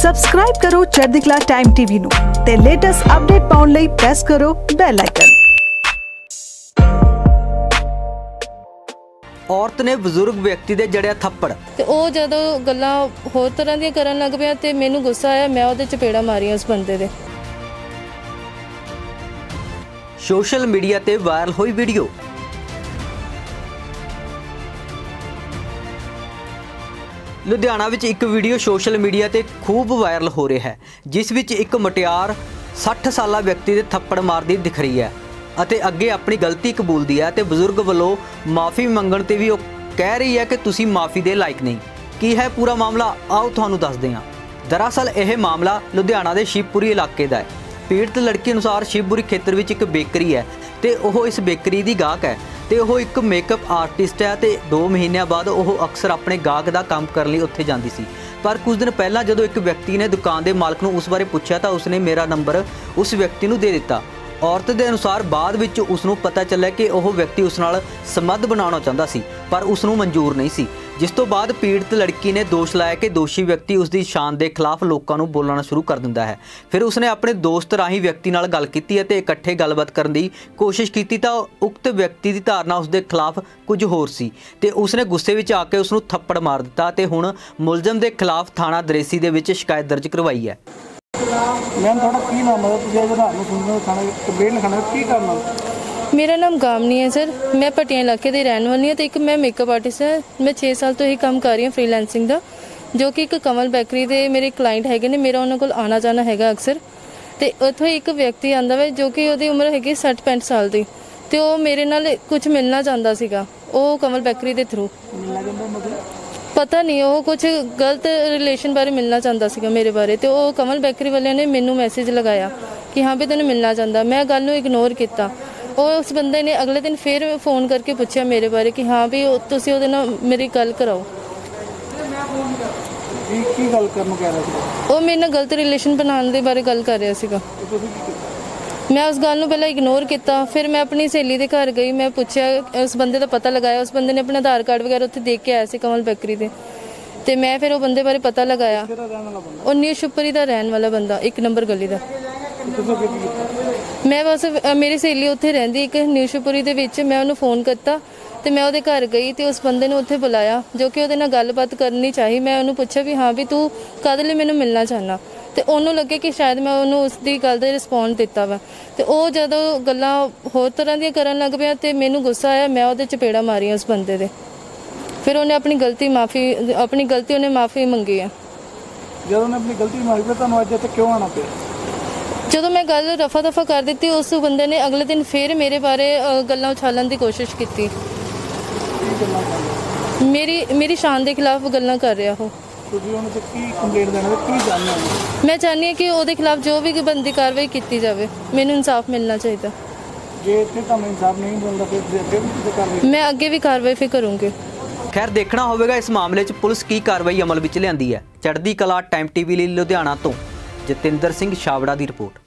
Subscribe ਕਰੋ ਚੜ੍ਹਦੀ ਕਲਾ ਟਾਈਮ ਟੀਵੀ ਨੂੰ ਤੇ ਲੇਟੈਸਟ ਅਪਡੇਟ ਪਾਉਣ ਲਈ ਪ੍ਰੈਸ ਕਰੋ ਬੈਲ ਆਈਕਨ ਔਰਤ ਨੇ ਬਜ਼ੁਰਗ ਵਿਅਕਤੀ ਦੇ ਜੜਿਆ ਥੱਪੜ। ਤੇ ਉਹ ਜਦੋਂ ਗੱਲਾਂ ਹੋਰ ਤਰ੍ਹਾਂ ਦੀਆਂ ਕਰਨ ਲੱਗ ਪਿਆ ਤੇ ਮੈਨੂੰ ਗੁੱਸਾ ਆਇਆ ਮੈਂ ਉਹਦੇ ਚਪੇੜਾ ਮਾਰੀਆਂ ਉਸ ਬੰਦੇ ਦੇ। ਸੋਸ਼ਲ ਮੀਡੀਆ ਤੇ ਵਾਇਰਲ ਹੋਈ ਵੀਡੀਓ ਲੁਧਿਆਣਾ ਵਿੱਚ ਇੱਕ ਵੀਡੀਓ ਸੋਸ਼ਲ ਮੀਡੀਆ ਤੇ ਖੂਬ ਵਾਇਰਲ ਹੋ ਰਿਹਾ ਹੈ, ਜਿਸ ਵਿੱਚ ਇੱਕ ਮਟਿਆਰ 60 ਸਾਲਾ ਵਿਅਕਤੀ ਦੇ ਥੱਪੜ ਮਾਰਦੀ ਦਿਖ ਰਹੀ ਹੈ ਅਤੇ ਅੱਗੇ ਆਪਣੀ ਗਲਤੀ ਕਬੂਲਦੀ ਹੈ ਤੇ ਬਜ਼ੁਰਗ ਵੱਲੋਂ ਮਾਫੀ ਮੰਗਣ ਤੇ ਵੀ ਉਹ ਕਹਿ ਰਹੀ ਹੈ ਕਿ ਤੁਸੀਂ ਮਾਫੀ ਦੇ ਲਾਇਕ ਨਹੀਂ। ਕੀ ਹੈ ਪੂਰਾ ਮਾਮਲਾ? ਆਓ ਤੁਹਾਨੂੰ ਦੱਸਦੇ ਹਾਂ। ਦਰਅਸਲ ਇਹ ਮਾਮਲਾ ਲੁਧਿਆਣਾ ਦੇ ਸ਼ਿਵਪੁਰੀ ਇਲਾਕੇ ਦਾ ਹੈ। ਪੀੜਤ ਲੜਕੀ ਅਨੁਸਾਰ ਸ਼ਿਵਪੁਰੀ ਖੇਤਰ ਵਿੱਚ ਇੱਕ ਬੇਕਰੀ ਹੈ ਤੇ ਉਹ ਇਸ ਬੇਕਰੀ ਦੀ ਗਾਹਕ ਹੈ। ਤੇ ਉਹ ਇੱਕ ਮੇਕਅਪ ਆਰਟਿਸਟ ਹੈ ਤੇ 2 ਮਹੀਨਿਆਂ ਬਾਅਦ ਉਹ ਅਕਸਰ ਆਪਣੇ ਗਾਹਕ ਦਾ ਕੰਮ ਕਰਨ ਲਈ ਉੱਥੇ ਜਾਂਦੀ ਸੀ। ਪਰ ਕੁਝ ਦਿਨ ਪਹਿਲਾਂ ਜਦੋਂ ਇੱਕ ਵਿਅਕਤੀ ਨੇ ਦੁਕਾਨ ਦੇ ਮਾਲਕ ਨੂੰ ਉਸ ਬਾਰੇ ਪੁੱਛਿਆ ਤਾਂ ਉਸਨੇ ਮੇਰਾ ਨੰਬਰ ਉਸ ਵਿਅਕਤੀ ਨੂੰ ਦੇ ਦਿੱਤਾ। ਔਰਤ ਦੇ ਅਨੁਸਾਰ ਬਾਅਦ ਵਿੱਚ ਉਸ ਨੂੰ ਪਤਾ ਚੱਲਿਆ ਕਿ ਉਹ ਵਿਅਕਤੀ ਉਸ ਨਾਲ ਸੰਬੰਧ ਬਣਾਉਣਾ ਚਾਹੁੰਦਾ ਸੀ, ਪਰ ਉਸ ਨੂੰ ਮਨਜ਼ੂਰ ਨਹੀਂ ਸੀ। ਜਿਸ ਤੋਂ ਬਾਅਦ ਪੀੜਤ ਲੜਕੀ ਨੇ ਦੋਸ਼ ਲਾਇਆ ਕਿ ਦੋਸ਼ੀ ਵਿਅਕਤੀ ਉਸ ਦੀ ਸ਼ਾਨ ਦੇ ਖਿਲਾਫ ਲੋਕਾਂ ਨੂੰ ਬੋਲਣਾ ਸ਼ੁਰੂ ਕਰ ਦਿੰਦਾ ਹੈ। ਫਿਰ ਉਸਨੇ ਆਪਣੇ ਦੋਸਤ ਰਾਹੀਂ ਵਿਅਕਤੀ ਨਾਲ ਗੱਲ ਕੀਤੀ ਅਤੇ ਇਕੱਠੇ ਗੱਲਬਾਤ ਕਰਨ ਦੀ ਕੋਸ਼ਿਸ਼ ਕੀਤੀ ਤਾਂ ਉਕਤ ਵਿਅਕਤੀ ਦੀ ਧਾਰਨਾ ਉਸ ਦੇ ਖਿਲਾਫ ਕੁਝ ਹੋਰ ਸੀ ਤੇ ਉਸਨੇ ਗੁੱਸੇ ਵਿੱਚ ਆ ਕੇ ਉਸ ਨੂੰ ਥੱਪੜ ਮਾਰ ਦਿੱਤਾ ਤੇ ਹੁਣ ਮੁਲਜ਼ਮ ਦੇ ਖਿਲਾਫ ਥਾਣਾ ਦਰੇਸੀ ਦੇ ਵਿੱਚ ਸ਼ਿਕਾਇਤ ਦਰਜ ਕਰਵਾਈ ਹੈ। ਮੈਮ ਤੁਹਾਡਾ ਕੀ ਨਾਮ ਹੈ? ਤੁਸੀਂ ਅੱਜ ਰਾਤ ਨੂੰ ਸੁਣਦੇ ਹੋ ਖਾਣਾ ਕੰਪਲੇਂਟ ਲਿਖਾਣਾ ਕੀ ਕਰਨਾ ਮੇਰਾ ਨਾਮ ਗਾਮਨੀ ਹੈ ਸਰ। ਮੈਂ ਪਟਿਆਲਾ ਇਲਾਕੇ ਦੀ ਰਹਿਣ ਵਾਲੀ ਹਾਂ ਤੇ ਇੱਕ ਮੈਂ ਮੇਕਅਪ ਆਰਟਿਸਟ ਹਾਂ। ਮੈਂ 6 ਸਾਲ ਤੋਂ ਹੀ ਕੰਮ ਕਰ ਰਹੀ ਹਾਂ ਫ੍ਰੀਲੈਂਸਿੰਗ ਦਾ ਜੋ ਕਿ ਇੱਕ ਕਮਲ ਬੇਕਰੀ ਦੇ ਮੇਰੇ ਕਲਾਇੰਟ ਹੈਗੇ ਨੇ। ਮੇਰਾ ਉਹਨਾਂ ਕੋਲ ਆਣਾ ਜਾਣਾ ਹੈਗਾ ਅਕਸਰ। ਤੇ ਉੱਥੋਂ ਇੱਕ ਵਿਅਕਤੀ ਆਂਦਾ ਵਾ ਜੋ ਕਿ ਉਹਦੀ ਉਮਰ ਹੈਗੀ 60 65 ਸਾਲ ਦੀ। ਤੇ ਉਹ ਮੇਰੇ ਨਾਲ ਕੁਝ ਮਿਲਣਾ ਚਾਹੁੰਦਾ ਸੀਗਾ ਉਹ ਕਮਲ ਬੇਕਰੀ ਦੇ ਥਰੂ ਮਿਲਣਾ ਜਾਂਦਾ ਮਤਲਬ? ਪਤਾ ਨਹੀਂ ਉਹ ਕੁਝ ਗਲਤ ਰਿਲੇਸ਼ਨ ਬਾਰੇ ਮਿਲਣਾ ਚਾਹੁੰਦਾ ਸੀਗਾ ਮੇਰੇ ਬਾਰੇ ਤੇ ਉਹ ਕਮਲ ਬੇਕਰੀ ਵਾਲਿਆਂ ਨੇ ਮੈਨੂੰ ਮੈਸੇਜ ਲਗਾਇਆ ਕਿ ਹਾਂ ਵੀ ਤੈਨੂੰ ਮਿਲਣਾ ਚਾਹੁੰਦਾ। ਮੈਂ ਗੱਲ ਨੂੰ ਇਗਨੋਰ ਕੀਤਾ। ਉਹ ਉਸ ਬੰਦੇ ਨੇ ਅਗਲੇ ਦਿਨ ਫਿਰ ਫੋਨ ਕਰਕੇ ਪੁੱਛਿਆ ਮੇਰੇ ਬਾਰੇ ਕਿ ਹਾਂ ਵੀ ਤੁਸੀਂ ਉਹਦੇ ਨਾਲ ਮੇਰੀ ਗੱਲ ਕਰਾਓ। ਕੀ ਕੀ ਗੱਲ ਕਰਨ ਨੂੰ ਕਹਿ ਰਿਹਾ ਸੀ ਉਹ ਮੇਰੇ ਨਾਲ ਗਲਤ ਰਿਲੇਸ਼ਨ ਬਣਾਉਣ ਦੇ ਬਾਰੇ ਗੱਲ ਕਰ ਰਿਹਾ ਸੀਗਾ। ਮੈਂ ਉਸ ਗੱਲ ਨੂੰ ਪਹਿਲਾਂ ਇਗਨੋਰ ਕੀਤਾ ਫਿਰ ਮੈਂ ਆਪਣੀ ਸਹੇਲੀ ਦੇ ਘਰ ਗਈ ਮੈਂ ਪੁੱਛਿਆ ਉਸ ਬੰਦੇ ਦਾ ਪਤਾ ਲਗਾਇਆ ਉਸ ਬੰਦੇ ਨੇ ਆਪਣਾ ਆਧਾਰ ਕਾਰਡ ਵਗੈਰਾ ਉੱਥੇ ਦੇਖ ਕੇ ਆਇਆ ਸੀ ਕਮਲ ਬੇਕਰੀ ਦੇ। ਤੇ ਮੈਂ ਫਿਰ ਉਹ ਬੰਦੇ ਬਾਰੇ ਪਤਾ ਲਗਾਇਆ। ਉਹ ਨਿਊ ਸ਼ੁਪਰੀ ਦਾ ਰਹਿਣ ਵਾਲਾ ਬੰਦਾ ਇੱਕ ਨੰਬਰ ਗਲੀ ਦਾ। ਮੈਂ ਬਸ ਮੇਰੀ ਸਹੇਲੀ ਉੱਥੇ ਰਹਿੰਦੀ ਇੱਕ ਨਿਊਸ਼ਪੁਰੀ ਦੇ ਵਿੱਚ ਮੈਂ ਉਹਨੂੰ ਫੋਨ ਕੀਤਾ ਤੇ ਮੈਂ ਉਹਦੇ ਘਰ ਗਈ ਤੇ ਉਸ ਬੰਦੇ ਨੂੰ ਉੱਥੇ ਬੁਲਾਇਆ ਜੋ ਕਿ ਉਹਦੇ ਨਾਲ ਗੱਲਬਾਤ ਕਰਨੀ ਚਾਹੀ। ਮੈਂ ਉਹਨੂੰ ਪੁੱਛਿਆ ਵੀ ਹਾਂ ਵੀ ਤੂੰ ਕਦ ਲਈ ਮੈਨੂੰ ਮਿਲਣਾ ਚਾਹਨਾ ਤੇ ਉਹਨੂੰ ਲੱਗੇ ਕਿ ਸ਼ਾਇਦ ਮੈਂ ਉਹਨੂੰ ਉਸ ਦੀ ਗੱਲ ਦਾ ਰਿਸਪੌਂਸ ਦਿੱਤਾ ਵਾ। ਤੇ ਉਹ ਜਦੋਂ ਗੱਲਾਂ ਹੋਰ ਤਰ੍ਹਾਂ ਦੀਆਂ ਕਰਨ ਲੱਗ ਪਿਆ ਤੇ ਮੈਨੂੰ ਗੁੱਸਾ ਆਇਆ ਮੈਂ ਉਹਦੇ ਚਪੇੜਾ ਮਾਰੀਆਂ ਉਸ ਬੰਦੇ ਦੇ। ਫਿਰ ਉਹਨੇ ਆਪਣੀ ਗਲਤੀ ਮਾਫੀ ਆਪਣੀ ਗਲਤੀ ਉਹਨੇ ਮਾਫੀ ਮੰਗੀ ਆ। ਜਦੋਂ ਉਹਨੇ ਆਪਣੀ ਗਲਤੀ ਮਾਰੀ ਫਿਰ ਤੁਹਾਨੂੰ ਅੱਜ ਇੱਥੇ ਕਿਉਂ ਆਣਾ ਪਿਆ? ਜਦੋਂ ਮੈਂ ਗੱਲ ਰਫਾ ਦਫਾ ਕਰ ਦਿੱਤੀ ਉਸ ਬੰਦੇ ਨੇ ਅਗਲੇ ਦਿਨ ਫਿਰ ਮੇਰੇ ਬਾਰੇ ਗੱਲਾਂ ਉਛਾਲਣ ਦੀ ਕੋਸ਼ਿਸ਼ ਕੀਤੀ। ਮੇਰੀ ਮੇਰੀ ਸ਼ਾਨ ਦੇ ਖਿਲਾਫ ਗੱਲਾਂ ਕਰ ਰਿਹਾ ਉਹ। ਤੁਸੀਂ ਉਹਨੂੰ ਤੇ ਕੀ ਕੰਪਲੇਂਟ ਦੇਣਾ ਤੇ ਕੀ ਜਾਣਨਾ ਹੈ ਮੈਂ ਚਾਹੁੰਦੀ ਹਾਂ ਕਿ ਉਹਦੇ ਖਿਲਾਫ ਜੋ ਵੀ ਬੰਦੀ ਕਾਰਵਾਈ ਕੀਤੀ ਜਾਵੇ ਮੈਨੂੰ ਇਨਸਾਫ ਮਿਲਣਾ ਚਾਹੀਦਾ। ਜੇ ਇੱਥੇ ਤੁਹਾਨੂੰ ਇਨਸਾਫ ਨਹੀਂ ਮਿਲਦਾ ਫਿਰ ਤੁਸੀਂ ਅੱਗੇ ਵੀ ਕਿਤੇ ਕਰ ਮੈਂ ਅੱਗੇ ਵੀ ਕਾਰਵਾਈ ਫਿਰ ਕਰੂੰਗੀ। ਖੈਰ ਦੇਖਣਾ ਹੋਵੇਗਾ ਇਸ ਮਾਮਲੇ 'ਚ ਪੁਲਿਸ ਕੀ ਕਾਰਵਾਈ ਅਮਲ ਵਿੱਚ ਲਿਆਂਦੀ ਹੈ। ਚੜ੍ਹਦੀ ਕਲਾ ਟਾਈਮ ਟੀਵੀ ਲਈ ਲੁਧਿਆਣਾ ਤੋਂ ਜਤਿੰਦਰ ਸਿੰਘ ਛਾਵੜਾ ਦੀ ਰਿਪੋਰਟ।